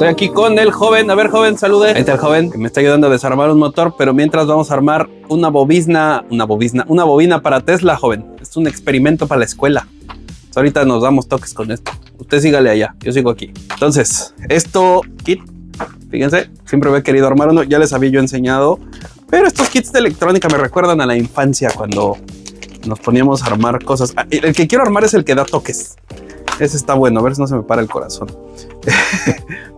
Estoy aquí con el joven. A ver, joven, salude. Ahí está el joven que me está ayudando a desarmar un motor, pero mientras vamos a armar una bobina, una bobina, una bobina para Tesla, joven. Es un experimento para la escuela. ahorita nos damos toques con esto. Usted sígale allá, yo sigo aquí. Entonces, esto kit, fíjense, siempre he querido armar uno, ya les había yo enseñado, pero estos kits de electrónica me recuerdan a la infancia cuando nos poníamos a armar cosas. Ah, el que quiero armar es el que da toques. Ese está bueno, a ver si no se me para el corazón.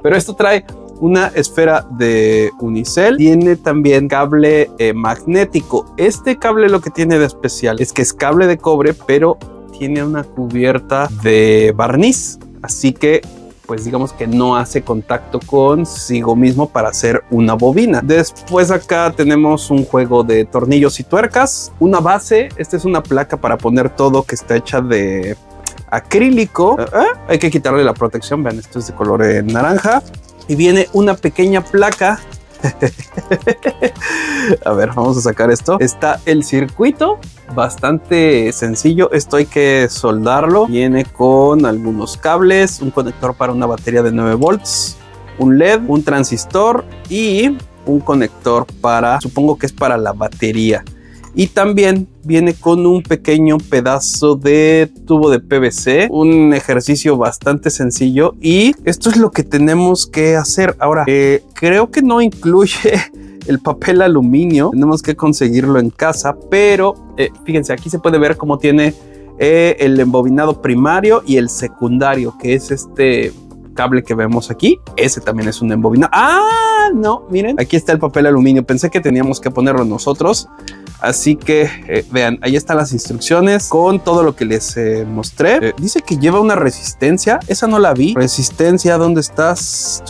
Pero esto trae una esfera de unicel. Tiene también cable eh, magnético. Este cable lo que tiene de especial es que es cable de cobre, pero tiene una cubierta de barniz. Así que pues digamos que no hace contacto consigo mismo para hacer una bobina. Después acá tenemos un juego de tornillos y tuercas, una base, esta es una placa para poner todo que está hecha de acrílico. Ah, ah, hay que quitarle la protección. Vean, esto es de color eh, naranja. Y viene una pequeña placa. a ver, vamos a sacar esto. Está el circuito, bastante sencillo. Esto hay que soldarlo. Viene con algunos cables, un conector para una batería de 9 volts, un LED, un transistor y un conector para, supongo que es para la batería y también viene con un pequeño pedazo de tubo de PVC, un ejercicio bastante sencillo y esto es lo que tenemos que hacer. Ahora, eh, creo que no incluye el papel aluminio, tenemos que conseguirlo en casa, pero eh, fíjense, aquí se puede ver cómo tiene eh, el embobinado primario y el secundario, que es este cable que vemos aquí. Ese también es un embobinado. Ah, no, miren, aquí está el papel aluminio. Pensé que teníamos que ponerlo nosotros. Así que eh, vean, ahí están las instrucciones con todo lo que les eh, mostré. Eh, dice que lleva una resistencia. Esa no la vi. Resistencia, ¿dónde estás?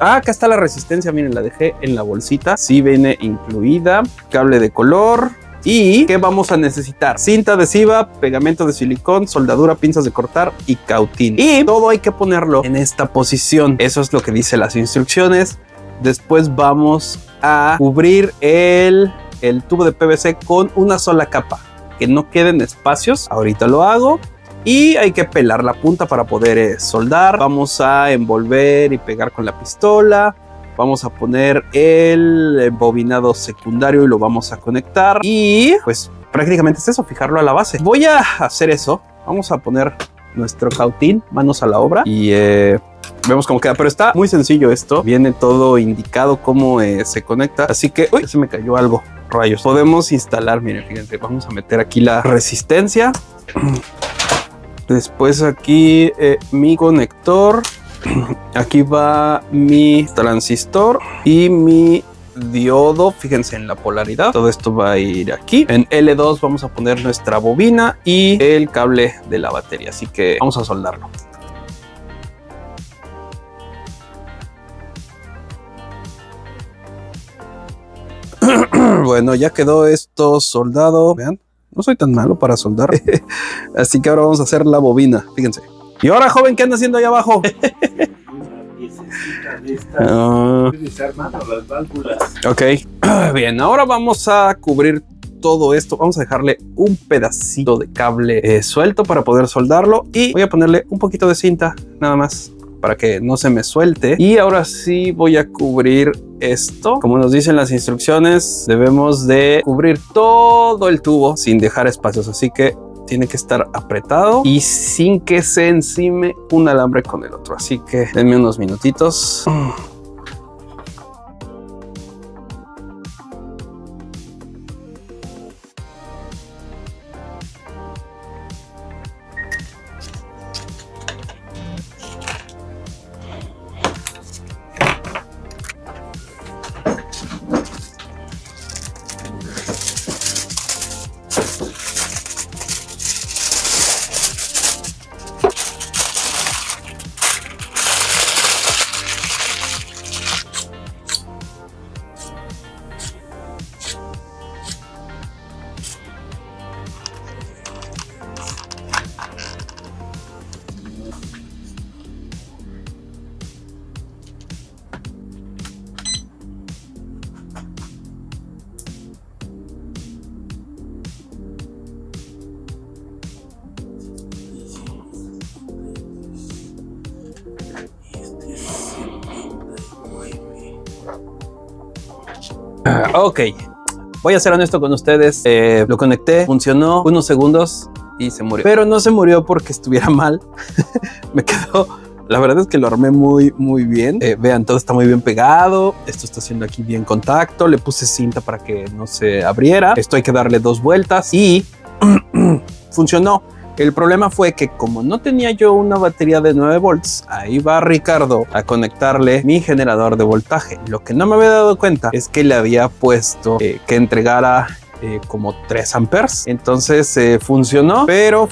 Ah, acá está la resistencia. Miren, la dejé en la bolsita. Sí viene incluida. Cable de color. ¿Y qué vamos a necesitar? Cinta adhesiva, pegamento de silicón, soldadura, pinzas de cortar y cautín. Y todo hay que ponerlo en esta posición. Eso es lo que dice las instrucciones. Después vamos a cubrir el el tubo de PVC con una sola capa, que no queden espacios. Ahorita lo hago. Y hay que pelar la punta para poder eh, soldar. Vamos a envolver y pegar con la pistola. Vamos a poner el bobinado secundario y lo vamos a conectar. Y pues prácticamente es eso, fijarlo a la base. Voy a hacer eso. Vamos a poner nuestro cautín, manos a la obra. Y eh, vemos cómo queda, pero está muy sencillo esto. Viene todo indicado cómo eh, se conecta. Así que, uy, se me cayó algo rayos. Podemos instalar, miren, fíjense, vamos a meter aquí la resistencia. Después aquí eh, mi conector. Aquí va mi transistor y mi diodo. Fíjense en la polaridad. Todo esto va a ir aquí. En L2 vamos a poner nuestra bobina y el cable de la batería. Así que vamos a soldarlo. Bueno, ya quedó esto soldado. Vean, no soy tan malo para soldar. Así que ahora vamos a hacer la bobina. Fíjense. Y ahora, joven, ¿qué anda haciendo ahí abajo? Ah. ok, bien, ahora vamos a cubrir todo esto. Vamos a dejarle un pedacito de cable eh, suelto para poder soldarlo y voy a ponerle un poquito de cinta, nada más para que no se me suelte. Y ahora sí voy a cubrir esto. Como nos dicen las instrucciones, debemos de cubrir todo el tubo sin dejar espacios. Así que tiene que estar apretado y sin que se encime un alambre con el otro. Así que denme unos minutitos. Ok, voy a ser honesto con ustedes. Eh, lo conecté, funcionó unos segundos y se murió. Pero no se murió porque estuviera mal. Me quedó la verdad es que lo armé muy, muy bien. Eh, vean, todo está muy bien pegado. Esto está haciendo aquí bien contacto. Le puse cinta para que no se abriera. Esto hay que darle dos vueltas y funcionó. El problema fue que como no tenía yo una batería de 9 volts, ahí va Ricardo a conectarle mi generador de voltaje. Lo que no me había dado cuenta es que le había puesto eh, que entregara eh, como 3 amperes. Entonces eh, funcionó, pero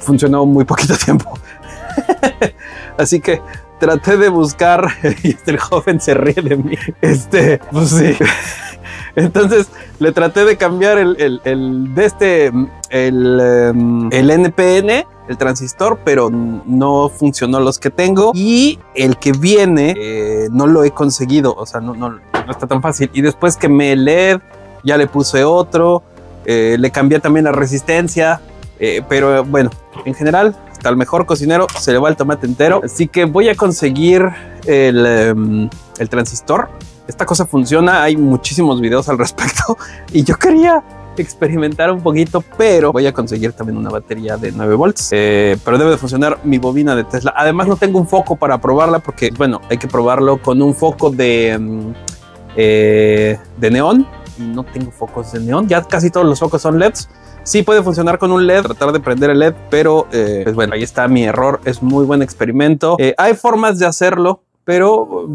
funcionó muy poquito tiempo. Así que traté de buscar y este joven se ríe de mí. Este, pues sí. Entonces le traté de cambiar el, de este, el, em, el, NPN, el transistor, pero no funcionó los que tengo y el que viene eh, no lo he conseguido. O sea, no, no, no, está tan fácil. Y después que me LED, ya le puse otro, eh, le cambié también la resistencia, eh, pero bueno, en general al mejor cocinero se le va el tomate entero. Así que voy a conseguir el, em, el transistor. Esta cosa funciona, hay muchísimos videos al respecto y yo quería experimentar un poquito, pero voy a conseguir también una batería de 9 volts, eh, pero debe de funcionar mi bobina de Tesla. Además no tengo un foco para probarla porque, bueno, hay que probarlo con un foco de, em, eh, de neón. No tengo focos de neón, ya casi todos los focos son LEDs. Sí puede funcionar con un LED, tratar de prender el LED, pero eh, pues bueno, ahí está mi error. Es muy buen experimento. Eh, hay formas de hacerlo, pero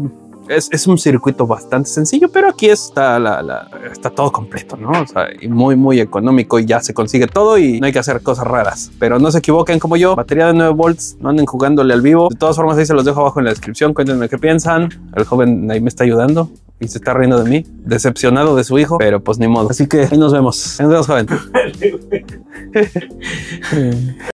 mm, es, un circuito bastante sencillo, pero aquí está, la, está todo completo, ¿no? O sea, y muy, muy económico y ya se consigue todo y no hay que hacer cosas raras. Pero no se equivoquen como yo, batería de 9 volts, no anden jugándole al vivo. De todas formas, ahí se los dejo abajo en la descripción. Cuéntenme qué piensan. El joven ahí me está ayudando y se está riendo de mí, decepcionado de su hijo, pero pues ni modo. Así que ahí nos vemos. Nos vemos, joven.